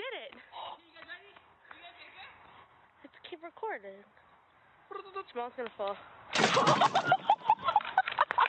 did it. Let's keep recording. Small's gonna fall.